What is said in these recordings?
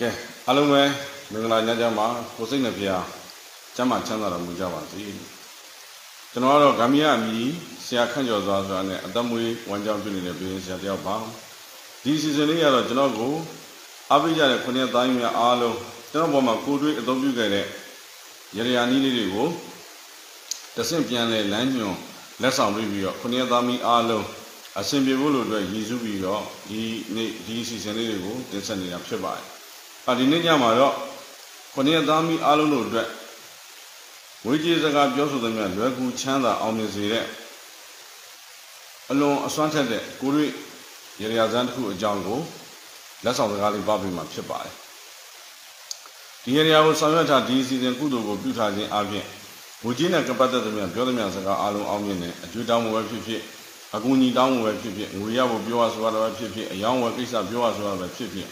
ကဲအားလုံးပဲမင်္ဂလာညချမ်းပါကိုစိတ်နှပြကျမ်းမာချမ်းသာတော်မူကြပါစေကျွန်တော်ကတော့ဂမ်ဘီယာမြီဆရာခန့်ကျော်စွာဆိုတာနဲ့အသက်မွေးဝမ်းကြောင်းပြုနေတဲ့ပြည်ဆရာတယောက်ပါဒီစီဇန်လေးကတော့ကျွန်တော်ကိုအားပေးကြတဲ့ခုနှစ်သားကြီးများအားလုံးကျွန်တော်ပေါ်မှာကိုတွေးအသုံးပြုခဲ့တဲ့ရရယာနီးလေးတွေကိုတဆင့်ပြန်လဲလမ်းညွန်လက်ဆောင်ပေးပြီးတော့ခုနှစ်သားမီးအားလုံးအဆင်ပြေဖို့လို့အတွက်ရည်စူးပြီးတော့ဒီနေ့ဒီစီဇန်လေးတွေကိုတင်ဆက်နေတာဖြစ်ပါတယ်။ အဲဒီနေ့ညမှာတော့ခုနှစ်သားမီးအားလုံးတို့အတွက်ဝေကြီးစကားပြောဆိုသမျှလွယ်ကူချမ်းသာအောင်မြင်စေတဲ့အလွန်အစွမ်းထက်တဲ့ကိုရိရရဇန်းတစ်ခုအကြောင်းကိုလက်ဆောင်စကားလေးပါပေးမှာဖြစ်ပါတယ်။ဒီရရကိုဆောင်ရွက်ထားဒီစီဇန်ကုသိုလ်ကိုပြုထားခြင်းအပြင်ဝေကြီးနဲ့ကပတ်သက်သမျှပြောသမျှစကားအားလုံးအောင်မြင်တဲ့အကျွေးတောင်းမှုပဲဖြစ်ဖြစ်အကူအညီတောင်းမှုပဲဖြစ်ဖြစ်ငွေရဖို့ပြောရဆိုရတာပဲဖြစ်ဖြစ်အယောင်းဝယ်ကိစ္စပြောရဆိုရတာပဲဖြစ်ဖြစ်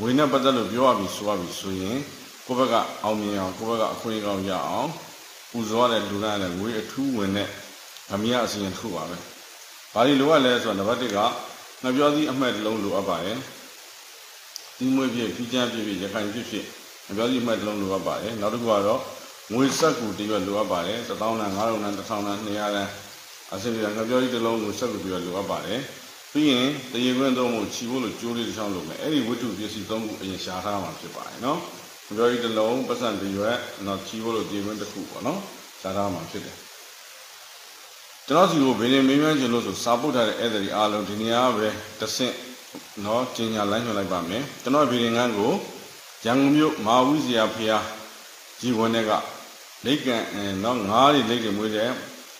ငွေနဲ့ပတ်သက်လို့ပြောရပြီဆိုရပြီဆိုရင်ကိုယ့်ဘက်ကအောင်မြင်အောင်ကိုယ့်ဘက်ကအခွင့်အရေးရအောင်ပူဇော်ရတဲ့လူတိုင်းလည်းငွေအထူးဝင်တဲ့ဗမီယအစီရင်ထုပါပဲ။ဘာလို့လိုအပ်လဲဆိုတော့နံပါတ်1ကငပြောသည့်အမှတ်တစ်လုံးလိုအပ်ပါတယ်။ဒီမွေးဖြစ်ဖြီးချမ်းဖြစ်ဖြစ်ရခိုင်ဖြစ်ဖြစ်ငပြောသည့်အမှတ်တစ်လုံးလိုအပ်ပါတယ်။နောက်တစ်ခုကတော့ငွေဆက်ကူတရွက်လိုအပ်ပါတယ်။1000တန်း9000တန်း1000တန်း200တန်းအစင်ပြငပြောသည့်တစ်လုံးကိုဆက်ကူတရွက်လိုအပ်ပါတယ်။ ပြီးရင်တရေခွင်းသုံးဖို့ခြီဖို့လို့ကြိုးလေးတစ်ချောင်းလုပ်မယ်။အဲ့ဒီဝတ္ထုပစ္စည်းသုံးခုအရင်ရှားထားမှာဖြစ်ပါတယ်နော်။ကြော်ကြီးတစ်လုံးပတ်စံတစ်ရွက်တော့ချီဖို့လို့ပြင်ခွင့်တစ်ခုပေါ့နော်စားထားမှာဖြစ်တယ်ကျွန်တော်စီကိုဘင်းနေမင်းမြန်းခြင်းလို့ဆိုစာပုတ်ထားတဲ့ဧည့်သည်အားလုံးဒီနေရာပဲတဆင့်နော်ကျင်ညာလမ်းညွှန်လိုက်ပါမယ်ကျွန်တော်ဘင်းငန်းကိုရန်ကုန်မြို့မာဝီဇီယာဖျားကြီးဝန်းတဲ့ကလိတ်ကန်နော်ငားတွေလိတ်တွေမွေးတဲ့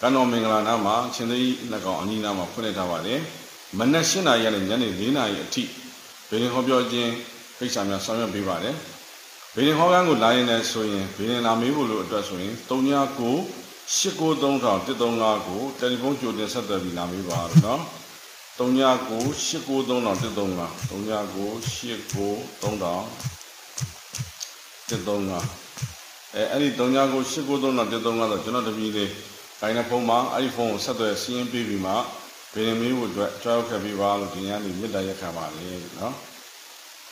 ကံတော်မင်္ဂလာနာမှာချင်းသိနှစ်ကောင်အနီးနားမှာဖွင့်လိုက်ထားပါတယ် မနက်၈နာရီကနေညနေ၄နာရီအထိဘင်းဟောပြောခြင်းကိစ္စများဆောင်ရွက်ပေးပါတယ်ဗေဒင်ဟောကန်းကိုလာရင်လည်းဆိုရင်ဗေဒင်လာမေးဖို့လို့အတွက်ဆိုရင်39 89330 135ကိုတယ်လီဖုန်းကြိုတင်ဆက်သွယ်ပြီးလာမေးပါလို့နော်39 89330 135 39 89330 135အဲအဲ့ဒီ39 89330 135ဆိုကျွန်တော်တပီးလေးခိုင်းတဲ့ဖုန်းမှာအဲ့ဒီဖုန်းကိုဆက်သွယ်စီးရင်ပေးပြီးမှ ဗေဒင်မေးဖို့အတွက်ကြောက်ခဲ့ပြီးပါလို့ဒီညနေမြစ်တာရက်ခံပါလေနော်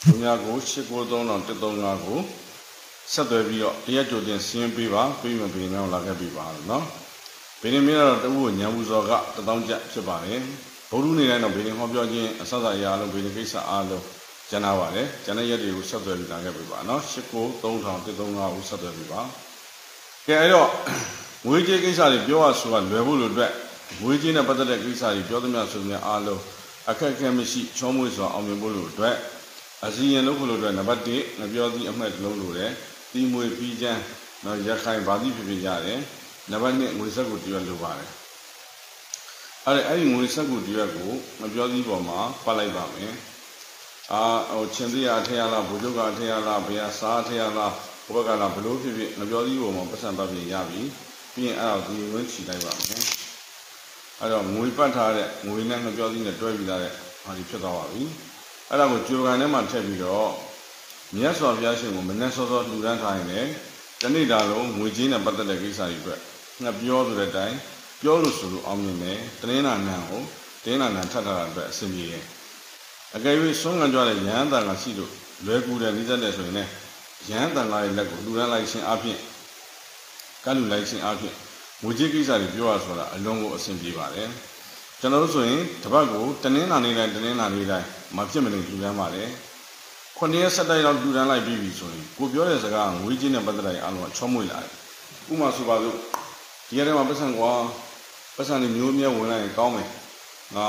သူများကို893035ကိုဆက်သွယ်ပြီးတော့တရက်ကြိုတင်ဆင်းပေးပါပြီးမှပြည်မြောင်းလာခဲ့ပြီပါလို့နော်ဘီရင်မင်းတော့တဦးကိုညံဘူးစော်က1000ကျပ်ဖြစ်ပါတယ်ဘုရုနေတိုင်းတော့ဘီရင်ဟောပြောခြင်းအဆက်အရာအလုံးဘီရင်ကိစ္စအားလုံးကျန်လာပါတယ်ကျန်တဲ့ရက်တွေကိုဆက်သွယ်ပြီးလာခဲ့ပြီပါနော်893035ကိုဆက်သွယ်ပြီးပါကဲအဲ့တော့ငွေကြေးကိစ္စတွေပြောရဆိုတာလွယ်ဖို့လို့အတွက် ငွေကြေးနဲ့ပတ်သက်တဲ့ကိစ္စတွေပြောသမျှဆိုသမျှအားလုံးအခက်အခဲမရှိချောမွေ့စွာအောင်မြင်ဖို့လို့အတွက်အစီရင်လုပ်ဖို့လို့အတွက်နံပါတ်1ငပြောသည့်အမှတ်တစ်လုံးလိုတယ်တီမွေပြီးချမ်းနော်ရခိုင်ဗာတိဖြစ်ဖြစ်ရတယ်နံပါတ်2ငွေဆက်ကိုတရွက်လိုပါတယ်အဲ့ဒါအဲ့ဒီငွေဆက်ကိုတရွက်ကိုငပြောသည့်ပေါ်မှာပတ်လိုက်ပါမယ်အာဟိုချင်းသေးရအထက်ရလားဘုချုပ်ကအထက်ရလားဘယ်ဟာစားအထက်ရလားဘုဘကလားဘလို့ဖြစ်ဖြစ်ငပြောသည့်ပေါ်မှာပတ်စံပတ်ပြရပြီပြီးရင်အဲ့ဒါဒီဝင်းချီလိုက်ပါမယ် အဲ့တော့ငွေပတ်ထားတဲ့ငွေနဲ့ငပြောသည့်နဲ့တွဲပြီးသားတဲ့ဟာဒီဖြစ်သွားပါပြီအဲ့ဒါကိုကြိုကန်ထဲမှာထည့်ပြီးတော့မြတ်စွာဘုရားရှင်ကိုမနဲ့စောစောလှူဒန်းထားရင်လည်းတနေ့တာလုံးငွေကြေးနဲ့ပတ်သက်တဲ့ကိစ္စတွေအတွက်ငါပြောဆိုတဲ့အတိုင်းပြောလို့ဆိုလို့အောင်မြင်တယ်တနင်္လာနံကိုတနင်္လာနံထပ်ထားတာအတွက်အဆင်ပြေတယ်အကယ်၍ဆုံးခံကြတဲ့ရဟန်းတန်ကရှိလို့လွယ်ကူတယ်နှိစက်တယ်ဆိုရင်လည်းရဟန်းတန်ကရဲ့လက်ကိုလှူဒန်းလိုက်ခြင်းအပြင်ကလူလိုက်ခြင်းအပြင် ငွေကြေးကိစ္စတွေပြောရဆိုတာအလုံးကိုအဆင်ပြေပါတယ်ကျွန်တော်တို့ဆိုရင်တပတ်ကိုတနင်္လာနေ့တိုင်းတနင်္လာနေ့တိုင်းမဖြစ်မနေလူတန်းပါတယ်ခုနှစ်ရက်ဆက်တိုက်တော့လူတန်းလိုက်ပြီးပြီဆိုရင်ကိုပြောတဲ့စကားငွေချင်းနဲ့ပတ်သက်တဲ့အလုံးကချောမွေ့လာတယ်ဥပမာဆိုပါစို့ဒီရက်ထဲမှာပတ်စံကွာပတ်စံတွေမျိုးမြဲဝင်လိုက်ရင်ကောင်းမယ်ငါ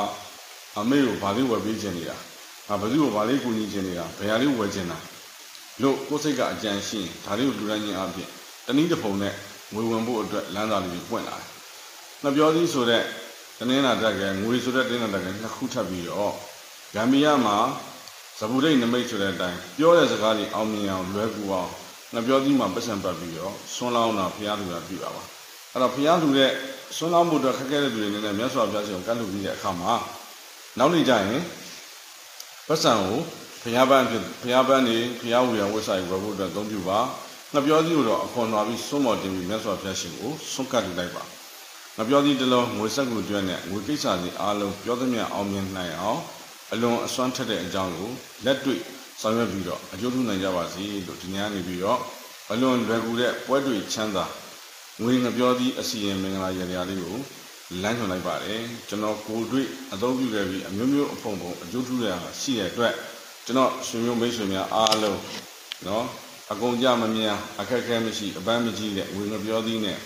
အမေကိုဗာလေးဝယ်ပေးခြင်းနေတာငါဘသူ့ကိုဗာလေးကူညီခြင်းနေတာဘယ်ဟာလေးဝယ်ခြင်းတာလို့ကိုယ်စိတ်ကအကြံရှိရင်ဒါလေးကိုလူတန်းခြင်းအပြင်တနည်းတစ်ပုံနဲ့ ငွေဝင်ဖို့အတွက်လမ်းစာလေးကိုပွင့်လာတယ်။နှစ်ပြောသည်ဆိုတဲ့တနင်္လာတက်ကငွေဆိုတဲ့တင်းလာတက်ကနှစ်ခုထပ်ပြီးတော့ဂမ်ဘီယာမှာဇဘူရိတ်နမိတ်ဆိုတဲ့အတိုင်းပြောတဲ့စကားတွေအောင်မြင်အောင်လွယ်ကူအောင်ငါပြောသီးမှာပတ်စံပတ်ပြီးတော့ဆွန်းလောင်းတာဖျားလူတာပြပါပါအဲ့တော့ဖျားလူတဲ့ဆွန်းလောင်းမှုတော့ခက်ခဲတဲ့လူတွေနဲ့မြတ်စွာဘုရားရှင်ကတ်လူပြီးတဲ့အခါမှာနောက်နေ့ကျရင်ပတ်စံကိုဖျားပန်းဖြစ်ဖျားပန်းနေဖျားဝူရဝတ်ဆိုင်ဝယ်ဖို့အတွက်သုံးပြပါ ငါပြောသီးကိုတော့အခွန်တော်ပြီးစွန်းမော်တင်ပြီးမြတ်စွာဘုရားရှင်ကိုဆွန်းကတ်လူလိုက်ပါငါပြောသီးတလုံးငွေဆက်ကူကျွဲ့နဲ့ငွေကိစ္စတွေအားလုံးပြောသမျှအောင်မြင်နိုင်အောင်အလွန်အစွမ်းထက်တဲ့အကြောင်းကိုလက်တွေ့ဆောင်ရွက်ပြီးတော့အကျိုးထူးနိုင်ကြပါစေလို့ဒီညနေပြီးတော့အလွန်လွယ်ကူတဲ့ပွဲတွေ့ချမ်းသာငွေငပြောသည့်အစီရင်မင်္ဂလာရရာလေးကိုလမ်းညွှန်လိုက်ပါတယ်ကျွန်တော်ကိုတွေ့အသုံးပြုခဲ့ပြီးအမျိုးမျိုးအဖုံဖုံအကျိုးထူးရရှိတဲ့အတွက်ကျွန်တော်ရှင်မျိုးမိတ်ဆွေများအားလုံးနော် အကုန်ကြမမြအခက်ခဲမရှိအပန်းမကြီးတဲ့ငွေငပြောသည့်နဲ့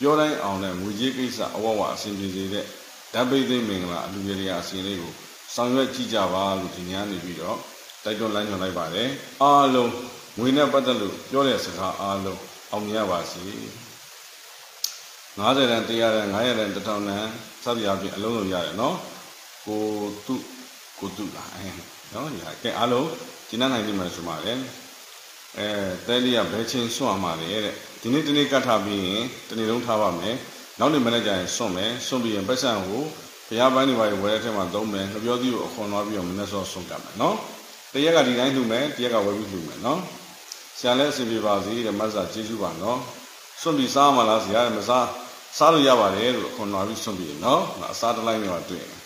ပြောတိုင်းအောင်တဲ့ငွေကြေးကိစ္စအဝဝအဆင်ပြေစေတဲ့ဓာတ်ပိသိမင်္ဂလာအလူရရာအစီရင်လေးကိုဆောင်ရွက်ကြည့်ကြပါလို့ဒီညနေပြီးတော့တိုက်တွန်းလမ်းညွှန်လိုက်ပါတယ်အားလုံးငွေနဲ့ပတ်သက်လို့ပြောတဲ့စကားအားလုံးအောင်မြင်ရပါစေ90တန်100တန်900တန်1000တန်စသည်အပြင်အလုံးစုံရတယ်နော်ကိုတုကိုတုလားအဲနော်ညာကဲအားလုံးကျင်းနိုင်ပြီမှဆိုပါလေ အဲတဲလေးကဘယ်ချင်းစွန့်မှာလဲတဲ့ဒီနေ့ဒီနေ့ကတ်ထားပြီးရင်တနေ့လုံးထားပါမယ်နောက်နေ့မနေ့ကျရင်စွန့်မယ်စွန့်ပြီးရင်ပတ်စံကိုဘုရားပန်းတွေပါဝယ်တဲ့ထဲမှာသုံးမယ်ငပြောသီးကိုအခွန်သွားပြီးတော့မနေ့စောစွန့်ကပ်မယ်နော်တရက်ကဒီတိုင်းလှူမယ်တရက်ကဝယ်ပြီးလှူမယ်နော်ဆရာလည်းအစီပြေပါစေတဲ့မတ်စာကျေးဇူးပါနော်စွန့်ပြီးစားမှလားဆရာမစားစားလို့ရပါတယ်လို့အခွန်သွားပြီးစွန့်ပြီးနော်အစားတလိုက်နဲ့တော့တွေ့တယ်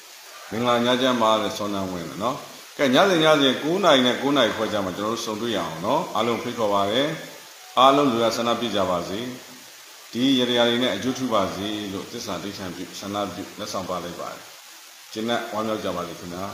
မင်္ဂလာညချမ်းပါတဲ့ဆွမ်းနန်းဝင်မယ်နော် ကဲညစဉ်ညစဉ်9နိုင်နဲ့9နိုင်ခွဲကြမှာကျွန်တော်တို့စုံတွေ့ရအောင်နော်အားလုံးဖိတ်ခေါ်ပါရစေအားလုံးလူရဆန္ဒပြကြပါစေဒီရရတွေနဲ့အကျိုးထူပါစေလို့သစ္စာဒိဋ္ဌံပြုဆန္ဒပြုလက်ဆောင်ပါလိုက်ပါတယ်ကျင့်နဲ့ဝမ်းမြောက်ကြပါစေခင်ဗျာ